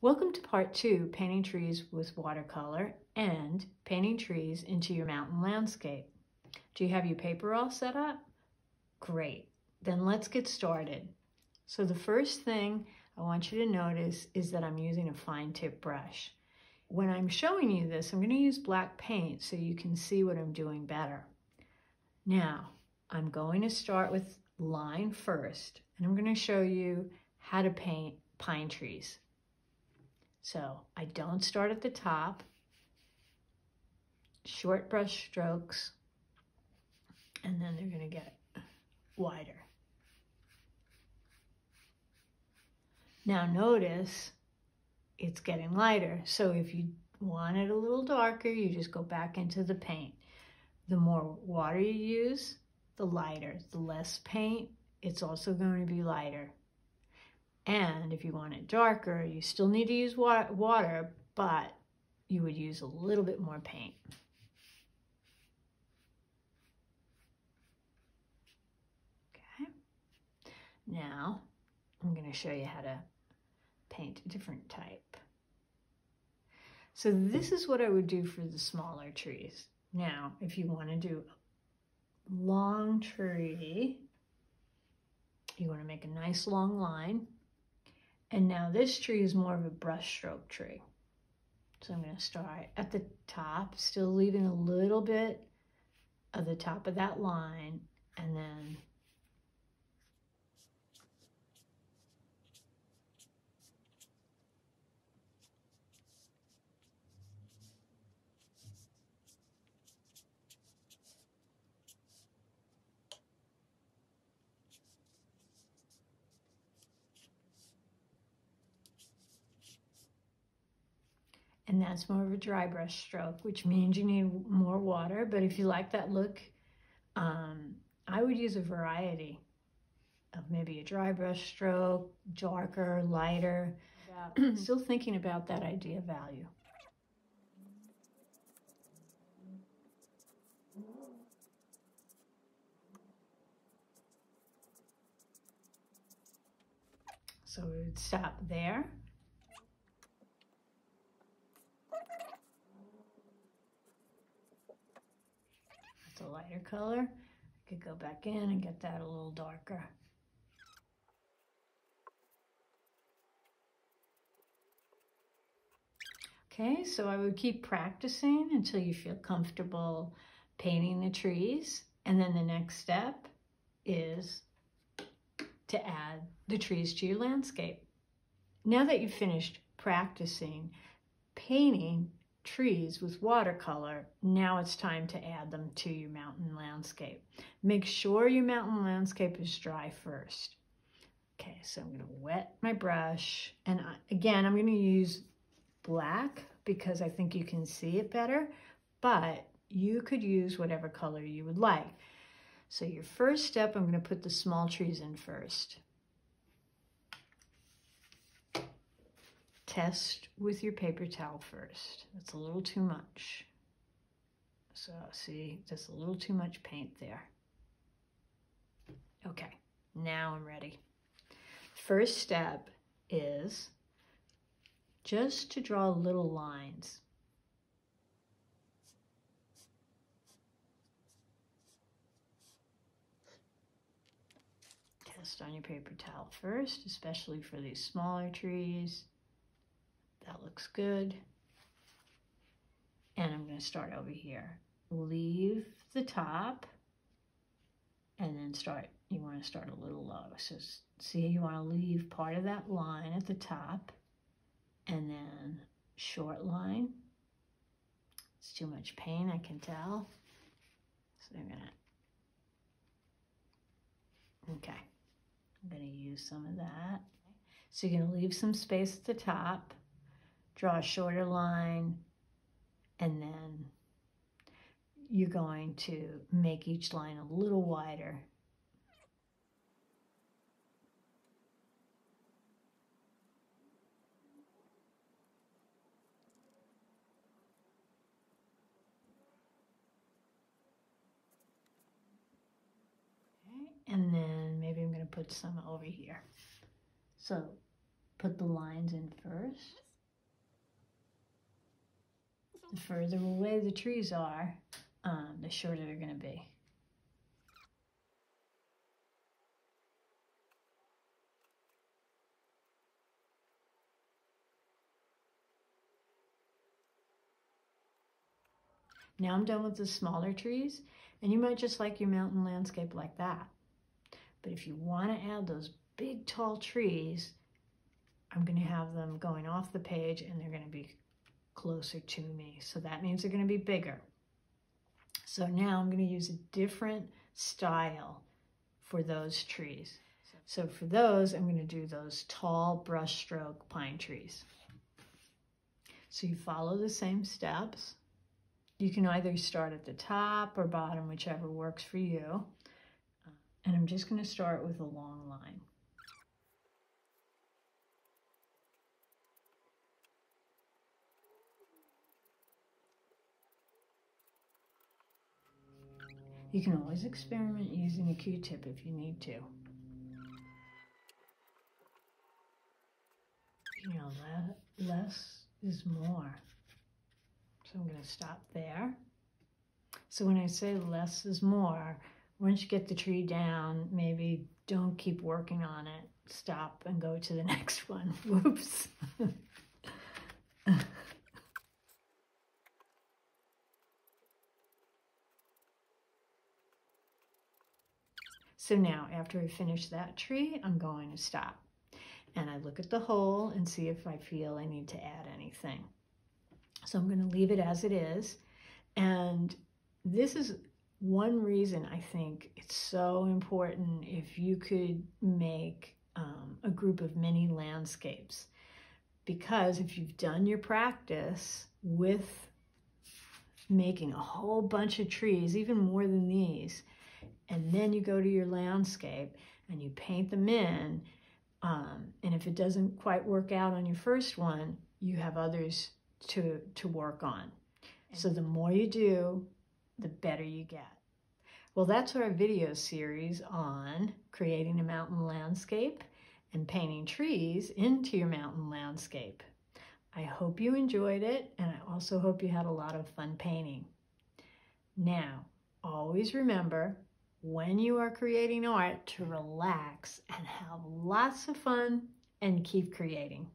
Welcome to part two, painting trees with watercolor and painting trees into your mountain landscape. Do you have your paper all set up? Great, then let's get started. So the first thing I want you to notice is that I'm using a fine tip brush. When I'm showing you this, I'm gonna use black paint so you can see what I'm doing better. Now, I'm going to start with line first, and I'm gonna show you how to paint pine trees. So I don't start at the top, short brush strokes, and then they're gonna get wider. Now notice it's getting lighter. So if you want it a little darker, you just go back into the paint. The more water you use, the lighter. The less paint, it's also going to be lighter. And if you want it darker, you still need to use water, but you would use a little bit more paint. Okay. Now, I'm going to show you how to paint a different type. So this is what I would do for the smaller trees. Now, if you want to do a long tree, you want to make a nice long line. And now this tree is more of a brushstroke tree. So I'm going to start at the top, still leaving a little bit of the top of that line, and then and that's more of a dry brush stroke, which means you need more water. But if you like that look, um, I would use a variety of maybe a dry brush stroke, darker, lighter. Still thinking about that idea value. So we would stop there. a lighter color. I could go back in and get that a little darker. Okay, so I would keep practicing until you feel comfortable painting the trees. And then the next step is to add the trees to your landscape. Now that you've finished practicing painting trees with watercolor, now it's time to add them to your mountain landscape. Make sure your mountain landscape is dry first. Okay, so I'm gonna wet my brush. And I, again, I'm gonna use black because I think you can see it better, but you could use whatever color you would like. So your first step, I'm gonna put the small trees in first. Test with your paper towel first. That's a little too much. So see, just a little too much paint there. Okay, now I'm ready. First step is just to draw little lines. Test on your paper towel first, especially for these smaller trees. That looks good. And I'm going to start over here. Leave the top and then start. You want to start a little low. So see, you want to leave part of that line at the top and then short line. It's too much pain, I can tell. So I'm going to, okay. I'm going to use some of that. So you're going to leave some space at the top draw a shorter line, and then you're going to make each line a little wider. And then maybe I'm going to put some over here. So put the lines in first. The further away the trees are, um, the shorter they're going to be. Now I'm done with the smaller trees, and you might just like your mountain landscape like that. But if you want to add those big tall trees, I'm going to have them going off the page and they're going to be closer to me. So that means they're going to be bigger. So now I'm going to use a different style for those trees. So for those, I'm going to do those tall brushstroke pine trees. So you follow the same steps. You can either start at the top or bottom, whichever works for you. And I'm just going to start with a long line. You can always experiment using a Q-tip if you need to. You know, less is more. So I'm going to stop there. So when I say less is more, once you get the tree down, maybe don't keep working on it. Stop and go to the next one. Whoops. so now after I finish that tree, I'm going to stop. And I look at the whole and see if I feel I need to add anything. So I'm going to leave it as it is. And this is one reason I think it's so important if you could make um, a group of mini landscapes. Because if you've done your practice with making a whole bunch of trees, even more than these, and then you go to your landscape and you paint them in, um, and if it doesn't quite work out on your first one, you have others to, to work on. So the more you do, the better you get. Well, that's our video series on creating a mountain landscape and painting trees into your mountain landscape. I hope you enjoyed it, and I also hope you had a lot of fun painting. Now, always remember, when you are creating art, to relax and have lots of fun and keep creating.